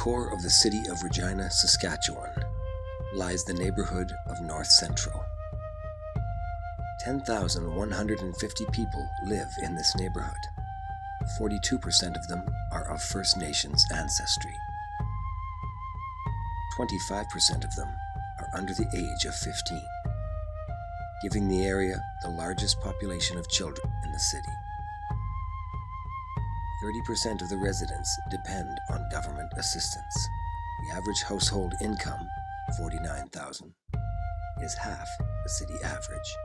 core of the city of Regina, Saskatchewan, lies the neighborhood of North Central. 10,150 people live in this neighborhood. 42% of them are of First Nations ancestry. 25% of them are under the age of 15, giving the area the largest population of children in the city. 30% of the residents depend on government assistance. The average household income, 49,000, is half the city average.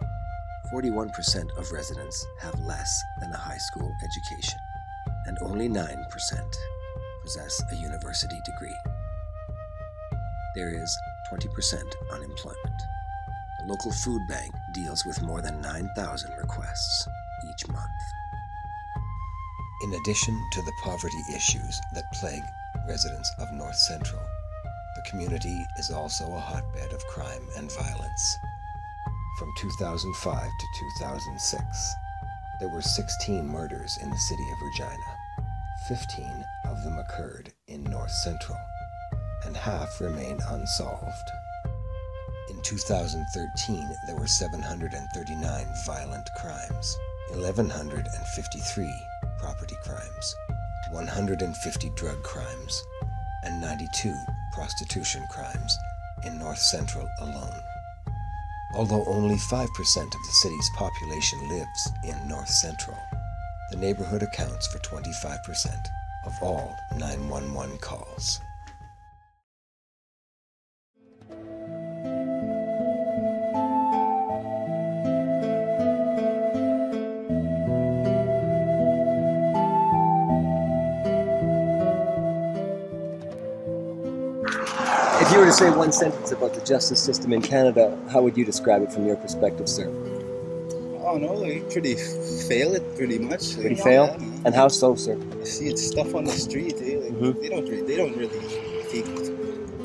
41% of residents have less than a high school education, and only 9% possess a university degree. There is 20% unemployment. The local food bank deals with more than 9,000 requests each month. In addition to the poverty issues that plague residents of North Central, the community is also a hotbed of crime and violence. From 2005 to 2006, there were 16 murders in the city of Regina. 15 of them occurred in North Central, and half remain unsolved. In 2013, there were 739 violent crimes, 1,153 property crimes, 150 drug crimes, and 92 prostitution crimes in North Central alone. Although only 5% of the city's population lives in North Central, the neighborhood accounts for 25% of all 911 calls. Say one sentence about the justice system in Canada, how would you describe it from your perspective, sir? Oh no, like pretty fail it pretty much. Pretty Like, fail? yeah. And how so, sir? You see it's stuff on the street. Eh? Like, Mhm. They don't really, they don't really take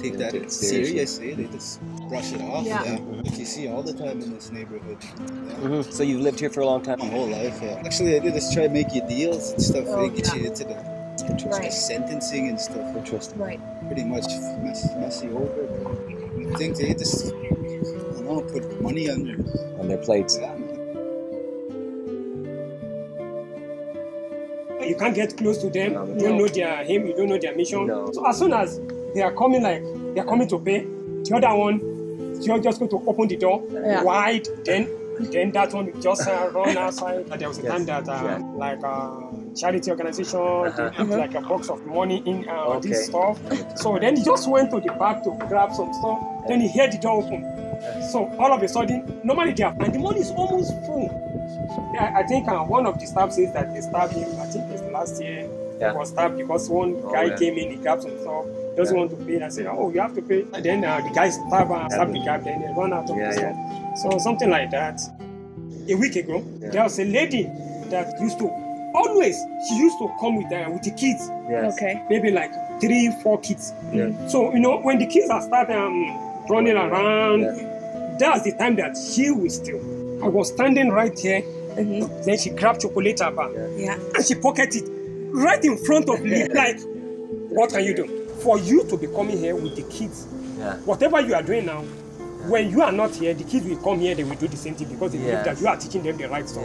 take that take it seriously. serious. Eh? They just brush it off. Yeah. Yeah. Like you see all the time in this neighborhood. Yeah. hmm So you've lived here for a long time? My whole life. Yeah. Actually, I do this try to make you deals and stuff. Oh, they get yeah. you into the Interesting. Right. sentencing and stuff. Interesting. Right. Pretty much mess, messy over. I think they just I don't know put money on their On their plates. yeah. You can't get close to them. No, you don't know their aim. You don't know their mission. No. So as soon as they are coming, like they are coming to pay, the other one, you're just going to open the door Yeah. wide. Then, then that one just uh, run outside. There was a Yes. time that uh, Yeah. like uh, charity organization, Uh-huh. they put like a box of money in uh, Okay. this stuff. So then he just went to the back to grab some stuff. Then he heard the door open. So all of a sudden, normally they are, and the money is almost full. Yeah, I think uh, one of the staff says that they stabbed him. I think it's last year. Yeah. He was stabbed because one Oh, guy yeah. came in, he grabbed some stuff, doesn't Yeah. want to pay. And I said, "Oh, you have to pay." And then uh, the guy stabbed and stabbed the guy, then they run out of Yeah, the stuff. So something like that. A week ago, Yeah. there was a lady that used to always she used to come with uh, with the kids, Yes. Okay. maybe like three, four kids. Yeah. So you know when the kids are starting um, running around, Yeah. that's the time that she will steal. I was standing right here. hmm Then she grabbed chocolate bar Yeah. and she pocketed it right in front of me. like, what can you do? For you to be coming here with the kids, Yeah. whatever you are doing now, when you are not here, the kids will come here, they will do the same thing because they believe that you are teaching them the right stuff.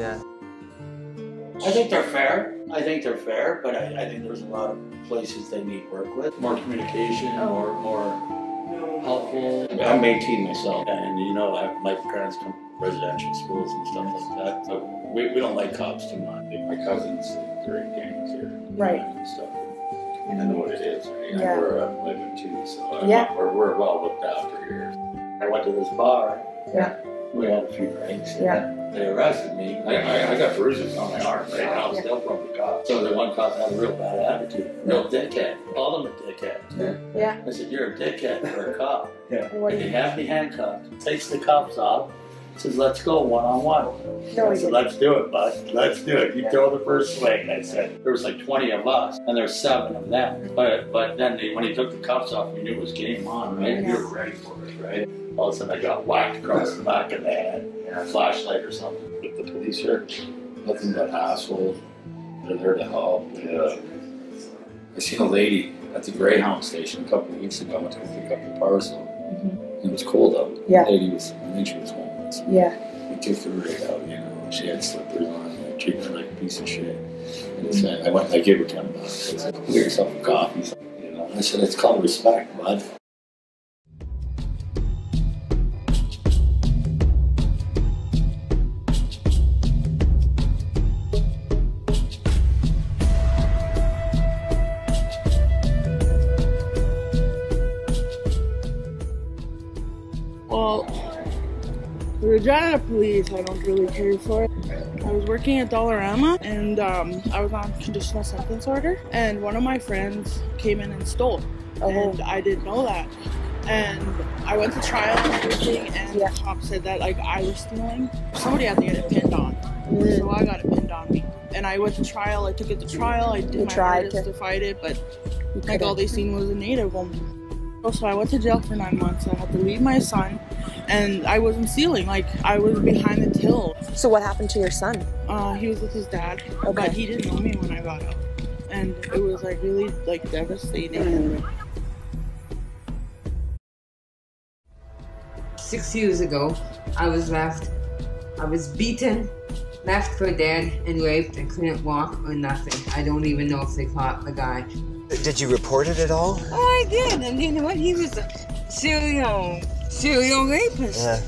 Yeah. I think they're fair. I think they're fair, but I, I think there's a lot of places they need work with. More communication, more more helpful. I'm 18 myself, and you know, I, my parents come from residential schools and stuff like that. So we, we don't like cops too much. My cousins, they're in gangs here. Right. And stuff. I know what it is. I mean, Yeah. We're uh, living too, so uh, Yeah. we're, we're well looked after here. I went to this bar. Yeah. We had a few drinks. and Yeah. They arrested me. I, I, I got bruises on my arm right now, Yeah. still from the cop. So the one cop had a real bad attitude. Real dickhead. Called him a dickhead. Yeah. I said, You're a dickhead for a cop. What do And he you? had me handcuffed. Takes the cuffs off. Says, Let's go one on one. No, I said. Let's do it, bud. Let's do it. You throw the first swing. I said, There was like 20 of us, and there's seven of them. But but then they, when he took the cuffs off, we knew it was game on, right? We were ready for it, right? All of a sudden, I got whacked across the back of the head, a flashlight or something. But the police are nothing but assholes. They're there to help. Yeah. I seen a lady at the Greyhound station a couple of weeks ago. I went to pick up a parcel. Mhm. It was cold out. Yeah. The lady was, I think she was homeless. Yeah. We kicked her right out, you know. She had slippers on and I treated her like a piece of shit. And it's, I went, I gave her 10 bucks. I said, get yourself a coffee. You know, I said, it's called respect, bud. Well, the Regina police, I don't really care for. It. I was working at Dollarama and um, I was on conditional sentence order, and one of my friends came in and stole, and I didn't know that. And I went to trial and everything, and the cop said that like I was stealing. Somebody had to get it pinned on, so I got it pinned on me. And I went to trial. I took it to trial. I did You my tried hardest to- to fight it, but like all they seen was a native woman. So I went to jail for nine months. I had to leave my son, and I wasn't stealing. Like I was behind the till. So what happened to your son? Uh, he was with his dad, Okay. but he didn't know me when I got out, and it was like really like devastating. Six years ago, I was left. I was beaten, left for dead, and raped, and couldn't walk or nothing. I don't even know if they caught the guy. Did you report it at all? Oh, I did, and you know what? He was a serial, serial rapist. Yeah.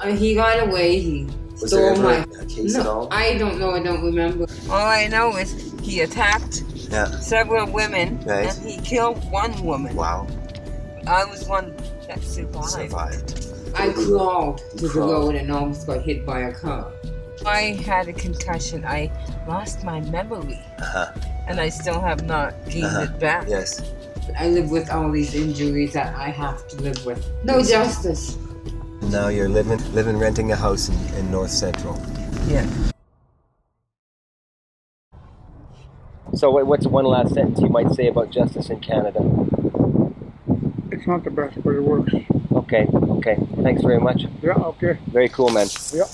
Uh, he got away. He Was stole my. a case at No, all? I don't know. I don't remember. All I know is he attacked Yeah. several women, Right. and he killed one woman. Wow. I was one that survived. Survived. I crawled to the road and almost got hit by a car. I had a concussion. I lost my memory, Uh-huh. And I still have not gained Uh-huh. it back. Yes. I live with all these injuries that I have to live with. No justice. Now you're living, living, renting a house in, in North Central. Yeah. So, what's one last sentence you might say about justice in Canada? It's not the best, but it works. Okay, okay. Thanks very much. Yeah, okay. Very cool, man. Yeah.